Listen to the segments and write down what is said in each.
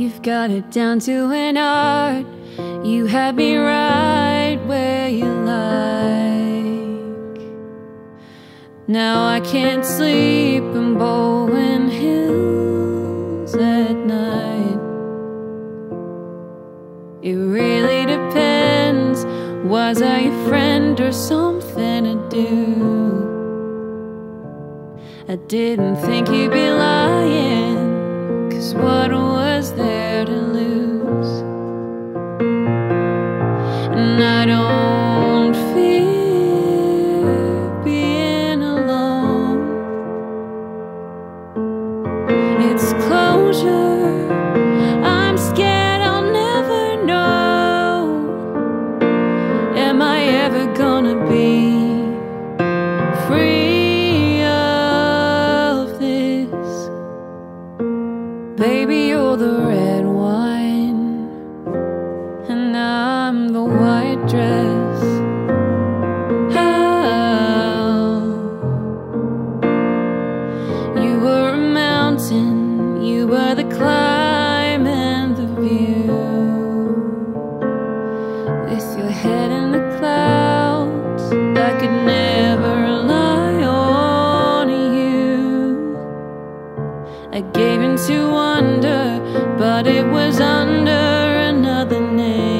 You've got it down to an art. You had me right where you like. Now I can't sleep in Bowen Hills at night. It really depends. Was I your friend or something to do? I didn't think you'd be lying. Cause what was there to lose? And I don't fear being alone. It's closure. I'm scared I'll never know. Am I ever gonna be free of this? Baby, dress. Oh. You were a mountain, you were the climb and the view. With your head in the clouds, I could never rely on you. I gave in to wonder, but it was under another name.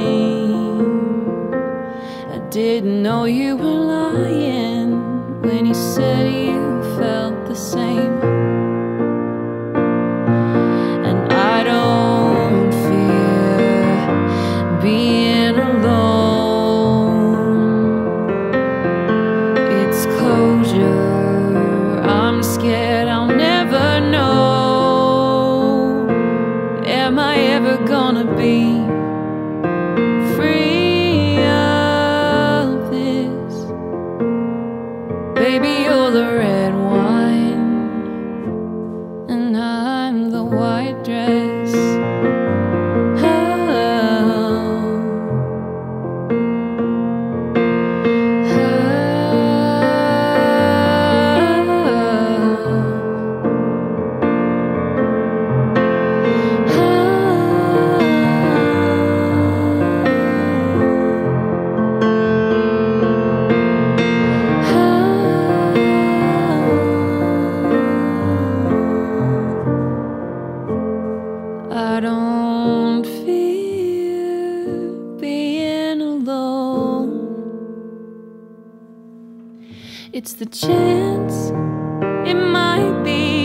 Didn't know you were lying when you said you felt the same. And I don't fear being alone. It's closure. I'm scared I'll never know. Am I ever gonna be Baby, you're the red It's the chance. It might be